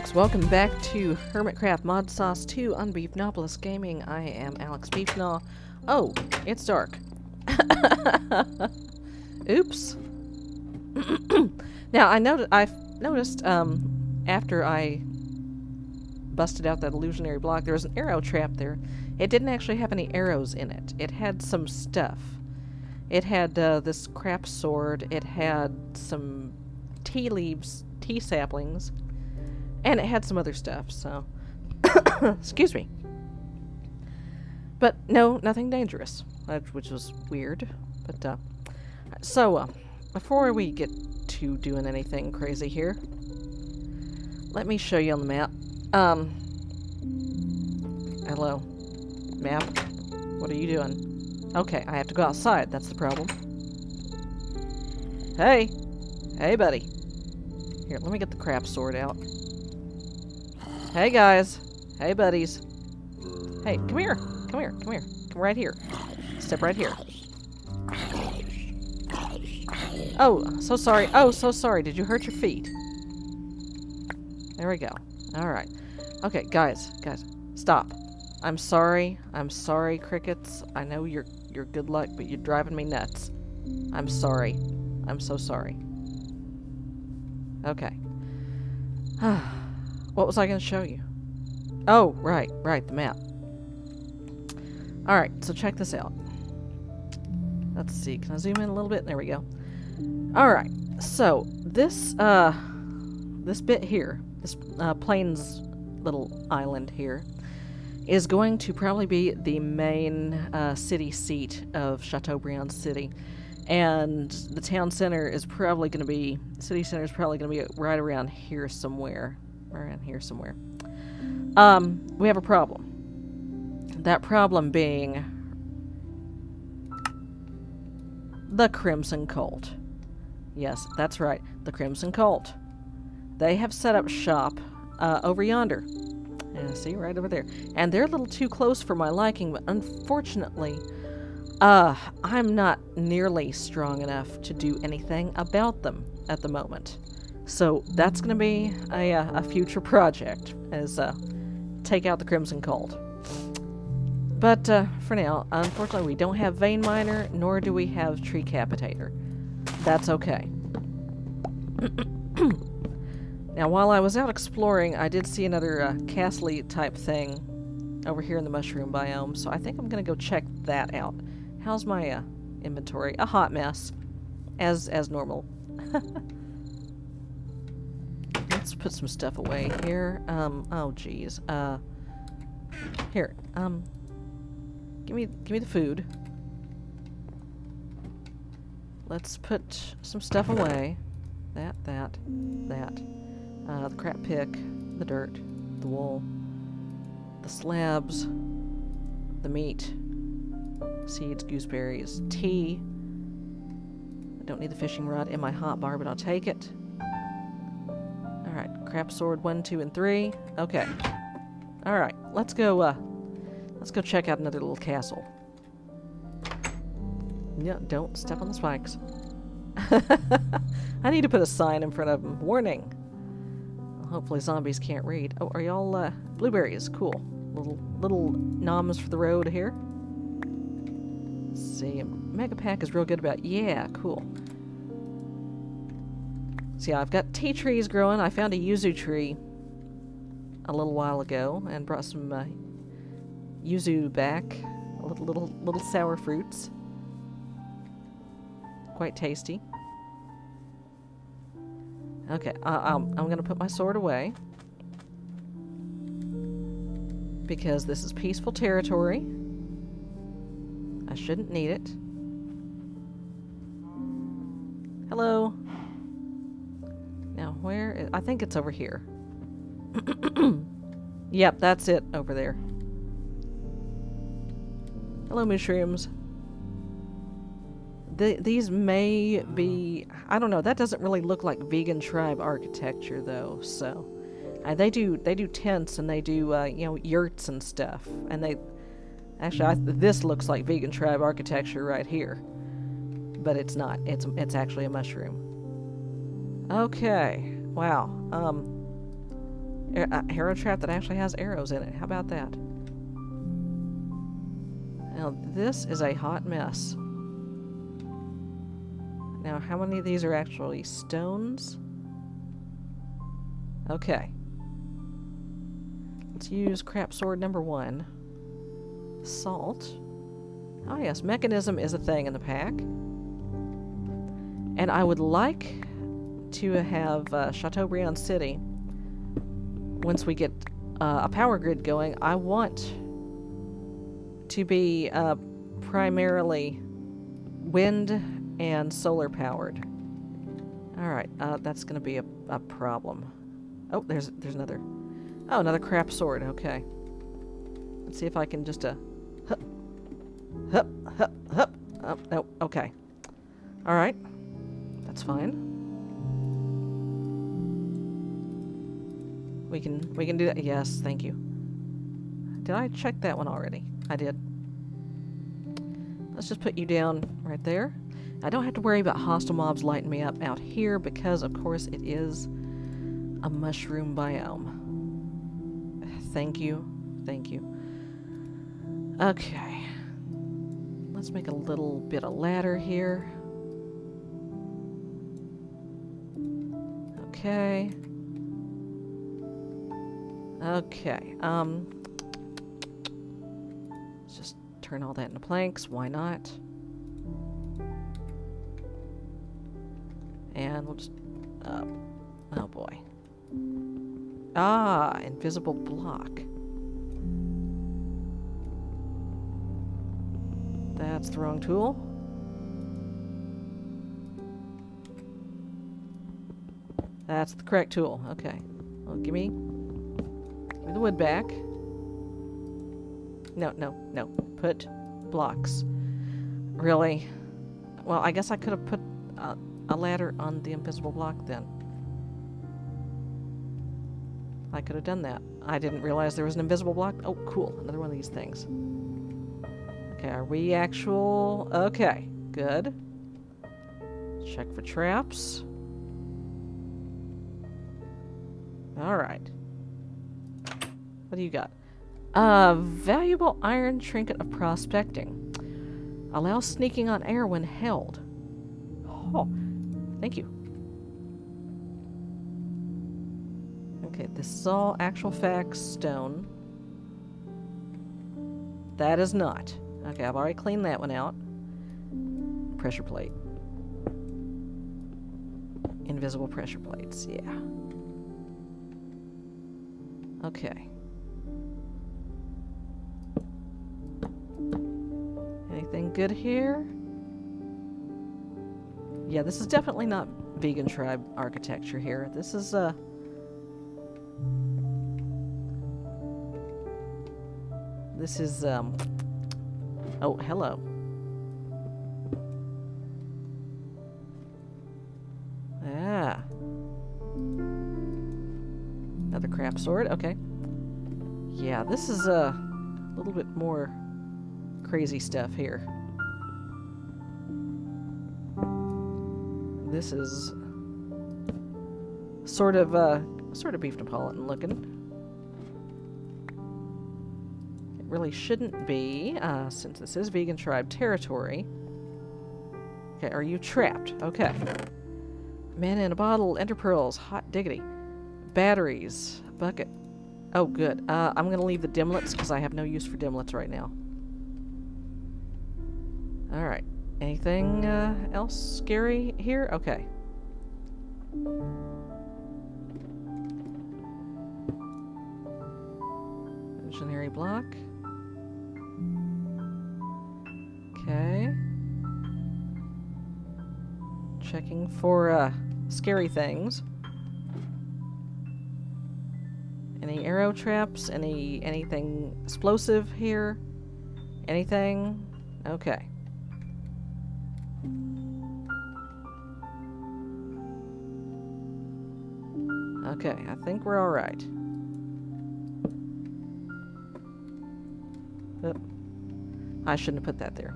folks, welcome back to Hermitcraft Modsauce 2 on Beefgnawpolis Gaming. I am Alex Beefgnaw. Oh, it's dark. Oops. now, I noted I've noticed um, after I busted out that illusionary block, there was an arrow trap there. It didn't actually have any arrows in it. It had some stuff. It had uh, this crap sword. It had some tea leaves, tea saplings, and it had some other stuff, so. Excuse me. But no, nothing dangerous, which was weird. But, uh. So, uh, before we get to doing anything crazy here, let me show you on the map. Um. Hello. Map? What are you doing? Okay, I have to go outside. That's the problem. Hey! Hey, buddy. Here, let me get the crap sword out. Hey, guys. Hey, buddies. Hey, come here. Come here. Come here. Come right here. Step right here. Oh, so sorry. Oh, so sorry. Did you hurt your feet? There we go. Alright. Okay, guys. Guys. Stop. I'm sorry. I'm sorry, crickets. I know you're you're good luck, but you're driving me nuts. I'm sorry. I'm so sorry. Okay. what was I going to show you? Oh, right, right, the map. Alright, so check this out. Let's see, can I zoom in a little bit? There we go. Alright, so this, uh, this bit here, this uh, plains little island here, is going to probably be the main uh, city seat of Chateaubriand City and the town center is probably going to be city center is probably going to be right around here somewhere around here somewhere. Um we have a problem. That problem being the crimson cult yes that's right the crimson cult they have set up shop uh, over yonder. Yeah, see right over there. And they're a little too close for my liking but unfortunately uh, I'm not nearly strong enough to do anything about them at the moment. So that's going to be a, uh, a future project, as uh, take out the Crimson Cult. But uh, for now, unfortunately, we don't have Vein Miner, nor do we have Tree Capitator. That's okay. now, while I was out exploring, I did see another uh, castle type thing over here in the mushroom biome, so I think I'm going to go check that out. How's my uh, inventory? A hot mess. As as normal. Let's put some stuff away here. Um, oh geez. Uh, here. Um, give me give me the food. Let's put some stuff away. That, that, that. Uh, the crap pick, the dirt, the wool, the slabs, the meat, seeds, gooseberries, tea. I don't need the fishing rod in my hot bar, but I'll take it. Crap sword one, two, and three. Okay. Alright, let's go, uh, let's go check out another little castle. Yeah, don't step on the spikes. I need to put a sign in front of them. Warning! Hopefully zombies can't read. Oh, are y'all, uh, blueberries? Cool. Little, little noms for the road here see. Mega Pack is real good about... Yeah, cool. So yeah, I've got tea trees growing. I found a yuzu tree a little while ago and brought some uh, yuzu back. Little, little, little sour fruits. Quite tasty. Okay, uh, I'm going to put my sword away. Because this is peaceful territory. I shouldn't need it. Where is... I think it's over here. yep, that's it over there. Hello, mushrooms. The, these may be... I don't know. That doesn't really look like vegan tribe architecture, though, so... Uh, they do they do tents and they do uh, you know yurts and stuff and they Actually, I, this looks like vegan tribe architecture right here. But it's not. It's, it's actually a mushroom. Okay. Wow. Um, A arrow trap that actually has arrows in it. How about that? Now, this is a hot mess. Now, how many of these are actually stones? Okay. Let's use crap sword number one. Salt. Oh yes, Mekanism is a thing in the pack. And I would like to have uh, Chateaubriand City, once we get uh, a power grid going, I want to be uh, primarily wind and solar powered. Alright, uh, that's going to be a, a problem. Oh, there's there's another. Oh, another crap sword. Okay. Let's see if I can just uh. Hup, hup, hup, hup. Oh, no. Okay. All right. That's fine. We can we can do that. Yes, thank you. Did I check that one already? I did. Let's just put you down right there. I don't have to worry about hostile mobs lighting me up out here because, of course, it is a mushroom biome. Thank you. Thank you. Okay. Let's make a little bit of ladder here. Okay. Okay. Um. Let's just turn all that into planks. Why not? And we'll just... Uh, oh boy. Ah, invisible block. That's the wrong tool. That's the correct tool. Okay. Well, give me, me the wood back. No, no, no. Put blocks. Really? Well, I guess I could have put a, a ladder on the invisible block then. I could have done that. I didn't realize there was an invisible block. Oh, cool. Another one of these things. Okay, are we actual? Okay, good. Check for traps. Alright. What do you got? Uh, valuable iron trinket of prospecting. Allows sneaking on air when held. Oh, thank you. Okay, this is all actual facts stone. That is not. Okay, I've already cleaned that one out. Pressure plate. Invisible pressure plates, yeah. Okay. Good here? Yeah, this is definitely not vegan tribe architecture here. This is, uh... This is, um... Oh, hello. Ah. Another crap sword, okay. Yeah, this is a little bit more crazy stuff here. This is sort of, uh, sort of Beefgnawpolis looking. It really shouldn't be, uh, since this is vegan tribe territory. Okay, are you trapped? Okay. Man in a bottle, ender pearls, hot diggity. Batteries, bucket. Oh, good. Uh, I'm going to leave the dimlets because I have no use for dimlets right now. Alright. Anything uh, else scary here? Okay. Visionary block. Okay. Checking for uh, scary things. Any arrow traps? Any anything explosive here? Anything? Okay. Okay, I think we're alright. Oh, I shouldn't have put that there.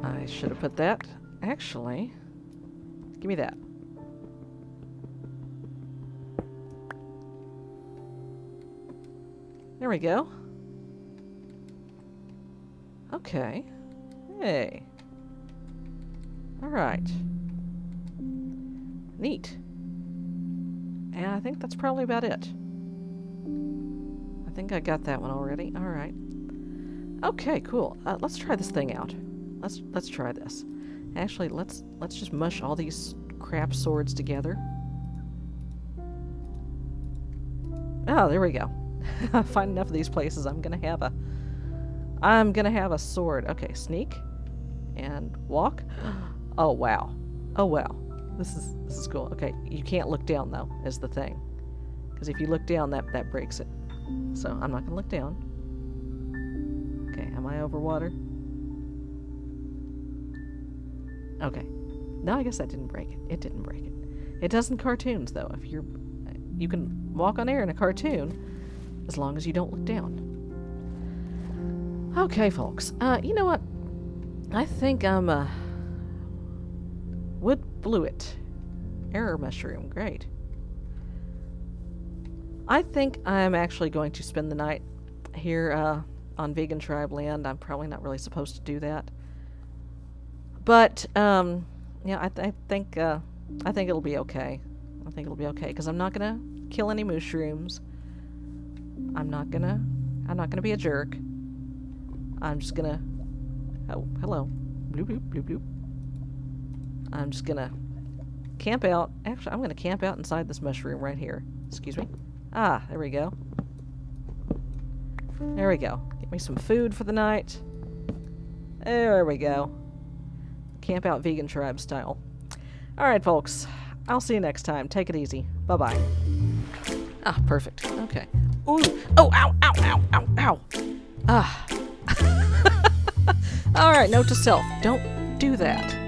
I should have put that. Actually, give me that. There we go. Okay. Hey. Alright. Neat. And I think that's probably about it. I think I got that one already. Alright. Okay, cool. Uh, let's try this thing out. Let's let's try this. Actually, let's let's just mush all these crap swords together. Oh, there we go. Find enough of these places. I'm gonna have a. I'm gonna have a sword. Okay, sneak, and walk. Oh wow. Oh wow. This is this is cool. Okay, you can't look down though. Is the thing, because if you look down, that that breaks it. So I'm not gonna look down. Okay, am I over water? Okay. No, I guess that didn't break it. It didn't break it. It does in cartoons though. If you're, you can walk on air in a cartoon, as long as you don't look down. Okay, folks. Uh, you know what? I think I'm uh Bluet. Error mushroom. Great. I think I'm actually going to spend the night here uh, on Vegan Tribe land. I'm probably not really supposed to do that. But, um, yeah, I, th I think, uh, I think it'll be okay. I think it'll be okay, because I'm not gonna kill any mushrooms. I'm not gonna, I'm not gonna be a jerk. I'm just gonna, oh, hello. Bloop, bloop, bloop, bloop. I'm just gonna camp out. Actually, I'm gonna camp out inside this mushroom right here. Excuse me. Ah, there we go. There we go. Get me some food for the night. There we go. Camp out vegan tribe style. Alright, folks. I'll see you next time. Take it easy. Bye-bye. Ah, perfect. Okay. Ooh. Oh, ow, ow, ow, ow, ow. Ah. Alright, note to self. Don't do that.